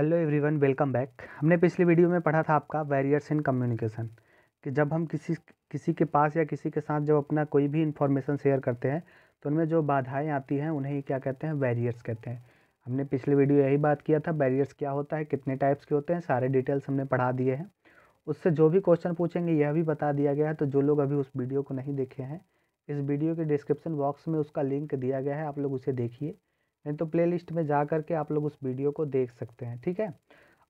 Hello everyone, welcome back. हमने पिछली video में पढ़ा था आपका बैरियर्स इन कम्युनिकेशन, कि जब हम किसी किसी के पास या किसी के साथ जब अपना कोई भी इन्फॉर्मेशन शेयर करते हैं तो उनमें जो बाधाएँ आती हैं, उन्हें ही क्या कहते हैं? बैरियर्स कहते हैं। हमने पिछली वीडियो यही बात किया था, बैरियर्स क्या होता है, कितने टाइप्स के होते हैं, सारे डिटेल्स हमने पढ़ा दिए हैं। उससे जो भी क्वेश्चन पूछेंगे, यह भी बता दिया गया है तो जो लोग अभी उस वीडियो को नहीं देखे हैं, इस वीडियो के डिस्क्रिप्शन बॉक्स में उसका लिंक दिया गया है, आप लोग उसे देखिए। नहीं तो प्लेलिस्ट में जा कर के आप लोग उस वीडियो को देख सकते हैं, ठीक है?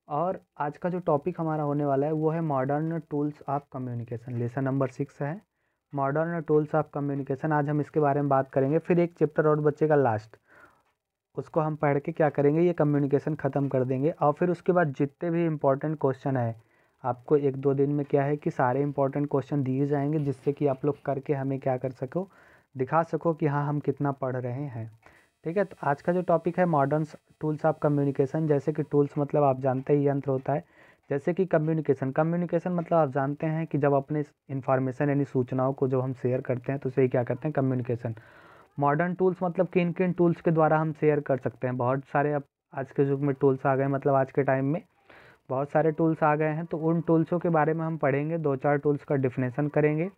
और आज का जो टॉपिक हमारा होने वाला है, वो है modern tools of communication lesson number six है। मॉडर्न टूल्स ऑफ़ कम्युनिकेशन आज हम इसके बारे में बात करेंगे। फिर एक चैप्टर और बच्चे का लास्ट उसको हम पढ़ के क्या करेंगे? ये कम्युनिकेशन ख़त्म कर देंगे। और फिर उसके बाद जितने भी इम्पोर्टेंट क्वेश्चन है, आपको एक दो दिन में क्या है कि सारे इंपॉर्टेंट क्वेश्चन दिए जाएँगे, जिससे कि आप लोग करके हमें क्या कर सको, दिखा सको कि हाँ हम कितना पढ़ रहे हैं। ठीक है तो आज का जो टॉपिक है मॉडर्न टूल्स ऑफ़ कम्युनिकेशन जैसे कि टूल्स मतलब आप जानते ही यंत्र होता है, जैसे कि कम्युनिकेशन कम्युनिकेशन मतलब आप जानते हैं कि जब अपने इन्फॉर्मेशन यानी सूचनाओं को जब हम शेयर करते हैं तो उसे क्या करते हैं? कम्युनिकेशन मॉडर्न टूल्स मतलब किन किन टूल्स के द्वारा हम शेयर कर सकते हैं? बहुत सारे अब आज के युग में टूल्स आ गए मतलब आज के टाइम में बहुत सारे टूल्स आ गए हैं तो उन टूल्सों के बारे में हम पढ़ेंगे, दो चार टूल्स का डिफिनेशन करेंगे,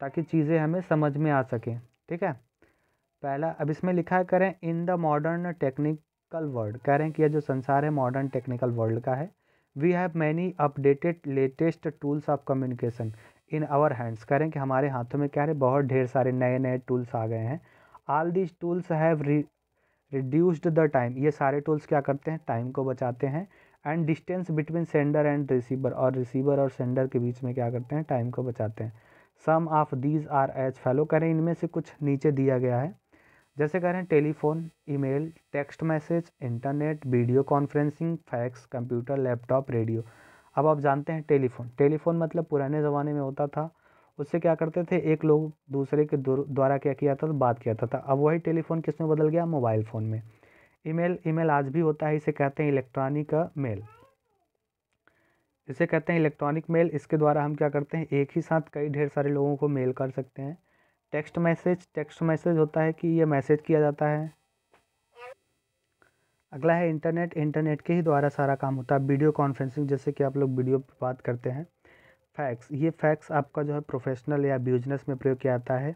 ताकि चीज़ें हमें समझ में आ सकें, ठीक है? पहला, अब इसमें लिखा है, करें in the modern technical world कह रहे हैं कि यह जो संसार है मॉडर्न टेक्निकल वर्ल्ड का है। We have many updated latest tools of communication in our hands कह रहे हैं कि हमारे हाथों में क्या है, बहुत ढेर सारे नए नए टूल्स आ गए हैं। All these tools have reduced the time ये सारे टूल्स क्या करते हैं टाइम को बचाते हैं। And distance between sender and receiver और रिसीवर और सेंडर के बीच में क्या करते हैं टाइम को बचाते हैं। Some of these are as follow करें, इनमें से कुछ नीचे दिया गया है। जैसे कह रहे हैं, telephone, email, text message, internet, video conferencing, fax, computer, laptop, radio. अब आप जानते हैं टेलीफोन। टेलीफोन मतलब पुराने ज़माने में होता था, उससे क्या करते थे, एक लोग दूसरे के द्वारा क्या किया था, बात किया था अब वही टेलीफोन किसमें बदल गया, मोबाइल फ़ोन में। ईमेल ईमेल आज भी होता है, इसे कहते हैं इलेक्ट्रॉनिक मेल। इसे कहते हैं इलेक्ट्रॉनिक मेल। इसके द्वारा हम क्या करते हैं, एक ही साथ कई ढेर सारे लोगों को मेल कर सकते हैं। टेक्स्ट मैसेज टेक्स्ट मैसेज होता है कि ये मैसेज किया जाता है। अगला है इंटरनेट। इंटरनेट के ही द्वारा सारा काम होता है। वीडियो कॉन्फ्रेंसिंग जैसे कि आप लोग वीडियो पर बात करते हैं। फैक्स। ये फैक्स आपका जो है प्रोफेशनल या बिज़नेस में प्रयोग किया जाता है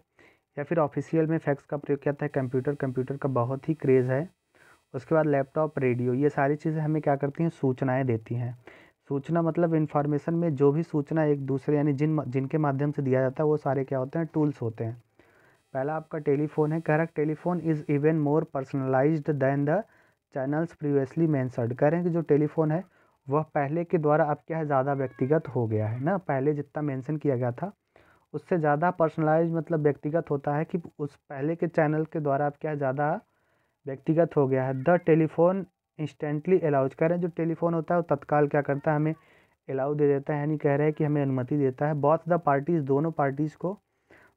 या फिर ऑफिशियल में फैक्स का प्रयोग किया जाता है। कंप्यूटर। कंप्यूटर का बहुत ही क्रेज़ है। उसके बाद लैपटॉप, रेडियो। ये सारी चीज़ें हमें क्या करती हैं? सूचनाएँ देती हैं। सूचना मतलब इन्फॉर्मेशन में जो भी सूचना एक दूसरे, यानी जिन जिनके माध्यम से दिया जाता है, वो सारे क्या होते हैं? टूल्स होते हैं। पहला आपका टेलीफोन है correct telephone is even more personalized than the channels previously mentioned कह रहे हैं कि जो टेलीफोन है, वह पहले के द्वारा अब क्या है? ज़्यादा व्यक्तिगत हो गया है ना? पहले जितना मेंशन किया गया था, उससे ज़्यादा पर्सनलाइज मतलब व्यक्तिगत होता है कि उस पहले के चैनल के द्वारा अब क्या है? ज़्यादा व्यक्तिगत हो गया है। द टेलीफोन इंस्टेंटली अलाउज कह रहे हैं जो टेलीफोन होता है, वो तत्काल क्या करता है, हमें अलाउ दे देता है, यानी कह रहे हैं कि हमें अनुमति देता है। बहुत द पार्टीज़ दोनों पार्टीज़ को,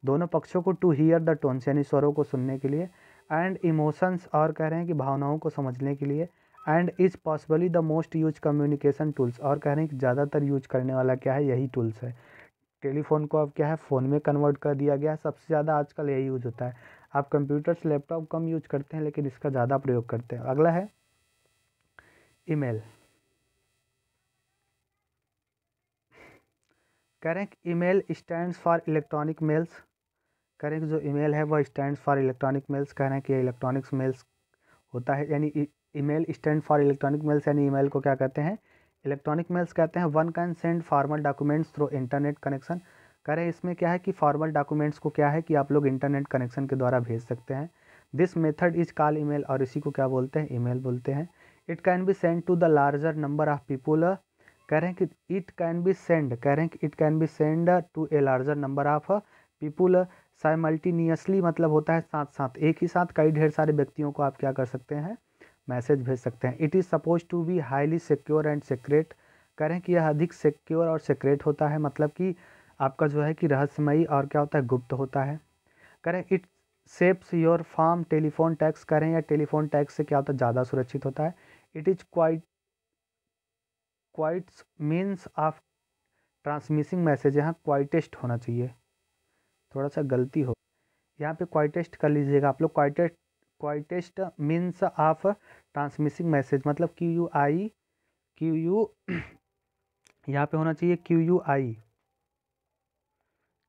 दोनों पक्षों को टू हीयर द टोन्स यानी स्वरों को सुनने के लिए एंड इमोशंस और कह रहे हैं कि भावनाओं को समझने के लिए and is possibly the most use communication tools और कह रहे हैं कि ज़्यादातर यूज़ करने वाला क्या है, यही टूल्स है। टेलीफोन को अब क्या है, फ़ोन में कन्वर्ट कर दिया गया है। सबसे ज़्यादा आजकल यही यूज़ होता है। आप कंप्यूटर्स लैपटॉप कम यूज़ करते हैं, लेकिन इसका ज़्यादा प्रयोग करते हैं। अगला है रहे हैं email stand for electronic mails कह रहे हैं कि जो ईमेल है वह स्टैंड्स फॉर इलेक्ट्रॉनिक मेल्स कह रहे हैं कि इलेक्ट्रॉनिक्स मेल्स होता है, यानी email stand for electronic mails यानी ईमेल को क्या कहते हैं? इलेक्ट्रॉनिक मेल्स कहते हैं one can send formal documents through internet connection करें इसमें क्या है कि फॉर्मल डॉक्यूमेंट्स को क्या है कि आप लोग इंटरनेट कनेक्शन के द्वारा भेज सकते हैं. This method is call email और इसी को क्या बोलते हैं? ईमेल बोलते हैं. It can be send to the larger number of people कह रहे हैं कि इट कैन बी सेंड कह रहे हैं कि it can be send to a larger number of people simultaneously मतलब होता है साथ साथ एक ही साथ कई ढेर सारे व्यक्तियों को आप क्या कर सकते हैं? मैसेज भेज सकते हैं। It is suppose to be highly secure and secret करें कि यह अधिक सिक्योर और सिक्रेट होता है मतलब कि आपका जो है कि रहस्यमयी और क्या होता है, गुप्त होता है। करें इट सेप्स योर फार्म टेलीफोन टैक्स करें या टेलीफोन टैक्स से क्या होता है, ज़्यादा सुरक्षित होता है। It is quite quite means of transmitting message यहाँ क्वाइटेस्ट होना चाहिए। थोड़ा सा गलती हो। यहाँ पे क्वाइटेस्ट कर लीजिएगा आप लोग। Quietest quietest means of transmitting message मतलब Q U I Q U यहाँ पे होना चाहिए Q U I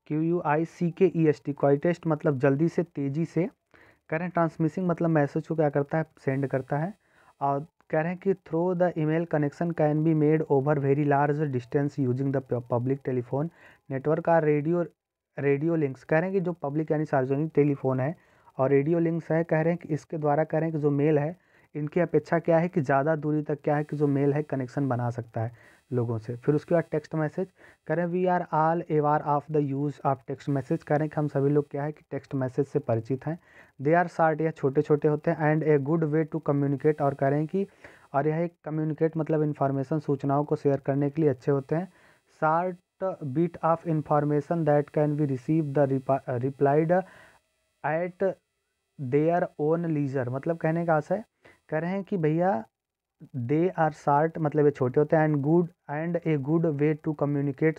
Q U I C K E S T quietest मतलब जल्दी से, तेज़ी से करें। ट्रांसमिसिंग मतलब मैसेज को क्या करता है? सेंड करता है। और कह रहे हैं कि through the email connection can be made over very large distance using the public telephone network or radio radio links कह रहे हैं कि जो पब्लिक यानी सार्वजनिक टेलीफोन है और रेडियो लिंक्स है, कह रहे हैं कि इसके द्वारा कह रहे हैं कि जो मेल है, इनकी अपेक्षा क्या है कि ज़्यादा दूरी तक क्या है कि जो मेल है कनेक्शन बना सकता है। लोगों से। फिर उसके बाद टेक्स्ट मैसेज करें we are all aware of the use of text message करें कि हम सभी लोग क्या है कि टेक्स्ट मैसेज से परिचित हैं। दे आर शार्ट या छोटे छोटे होते हैं and a good way to communicate और करें कि, और यह एक कम्युनिकेट मतलब इन्फॉर्मेशन सूचनाओं को शेयर करने के लिए अच्छे होते हैं। Short bit of information that can be receive the replied at their own leisure मतलब कहने का आशा है, कह रहे हैं कि भैया दे आर शार्ट मतलब ये छोटे होते हैं and good and a good way to communicate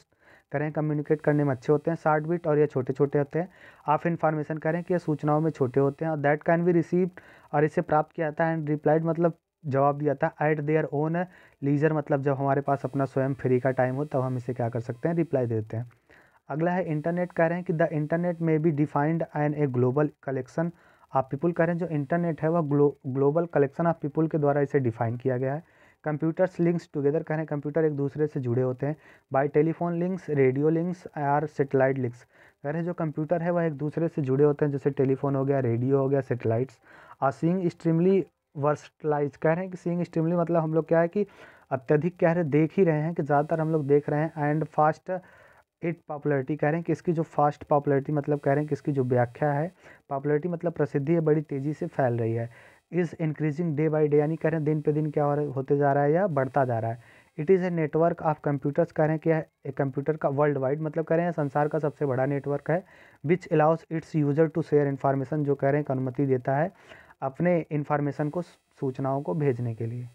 करें कम्युनिकेट करने में अच्छे होते हैं शार्ट बिट और ये छोटे छोटे होते हैं। आप इन्फॉर्मेशन करें कि ये सूचनाओं में छोटे होते हैं, और दैट कैन बी रिसीव्ड और इसे प्राप्त किया जाता है एंड रिप्लाइड मतलब जवाब दिया था एट देयर ओन लीजर मतलब जब हमारे पास अपना स्वयं फ्री का टाइम हो, तब तो हम इसे क्या कर सकते हैं रिप्लाई देते हैं। अगला है इंटरनेट कह रहे हैं कि the internet may be defined and a global collection of people कह रहे हैं, जो इंटरनेट है, वह glo global collection of people के द्वारा इसे डिफाइन किया गया है। कंप्यूटर्स लिंक्स टुगेदर कह रहे हैं कंप्यूटर एक दूसरे से जुड़े होते हैं। By telephone links radio links or satellite links कह रहे हैं, जो कंप्यूटर है, वह एक दूसरे से जुड़े होते हैं, जैसे टेलीफोन हो गया रेडियो हो गया सेटेलाइट्स और सींग स्ट्रीमली वर्सलाइज कह रहे हैं कि सींग स्ट्रीमली मतलब हम लोग क्या है कि अत्यधिक कह रहे देख ही रहे हैं कि ज़्यादातर हम लोग देख रहे हैं एंड फास्ट इट पॉपुलरिटी कह रहे हैं कि इसकी जो फास्ट पॉपुलरिटी मतलब कह रहे हैं कि इसकी जो व्याख्या है पॉपुलरिटी मतलब प्रसिद्धि है, बड़ी तेज़ी से फैल रही है। Is increasing day by day यानी कह रहे हैं, दिन पे दिन क्या हो रहा होते जा रहा है या बढ़ता जा रहा है। It is a network of computers कह रहे हैं कि एक कंप्यूटर का वर्ल्ड वाइड मतलब कह रहे हैं, संसार का सबसे बड़ा नेटवर्क है which allows its user to share information जो कह रहे हैं अनुमति देता है अपने इन्फॉर्मेशन को, सूचनाओं को भेजने के लिए।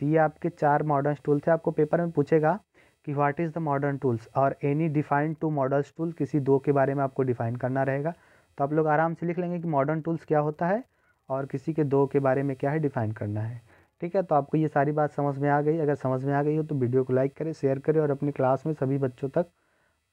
तो ये आपके चार मॉडर्न टूल थे, आपको पेपर में पूछेगा कि what is the modern tools और any defined two models tool किसी दो के बारे में आपको डिफाइन करना रहेगा। तो आप लोग आराम से लिख लेंगे कि मॉडर्न टूल्स क्या होता है और किसी के दो के बारे में क्या है डिफाइन करना है। ठीक है तो आपको ये सारी बात समझ में आ गई। अगर समझ में आ गई हो तो वीडियो को लाइक करें शेयर करें और अपनी क्लास में सभी बच्चों तक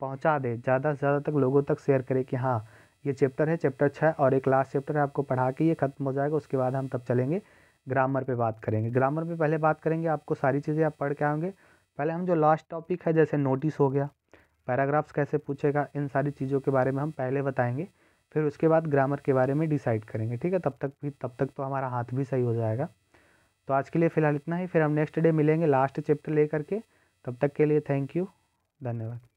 पहुँचा दें। ज़्यादा से ज़्यादा तक लोगों तक शेयर करें कि हाँ ये चैप्टर है चैप्टर छः और एक लास्ट चैप्टर है आपको पढ़ा के ये खत्म हो जाएगा। उसके बाद हम तब चलेंगे ग्रामर पे बात करेंगे। ग्रामर में पहले बात करेंगे, आपको सारी चीज़ें आप पढ़ के आएँगे पहले हम जो लास्ट टॉपिक है, जैसे नोटिस हो गया पैराग्राफ्स कैसे पूछेगा, इन सारी चीज़ों के बारे में हम पहले बताएँगे, फिर उसके बाद ग्रामर के बारे में डिसाइड करेंगे, ठीक है? तब तक भी, तब तक तो हमारा हाथ भी सही हो जाएगा। तो आज के लिए फ़िलहाल इतना ही, फिर हम नेक्स्ट डे मिलेंगे लास्ट चैप्टर लेकर के, तब तक के लिए थैंक यू धन्यवाद।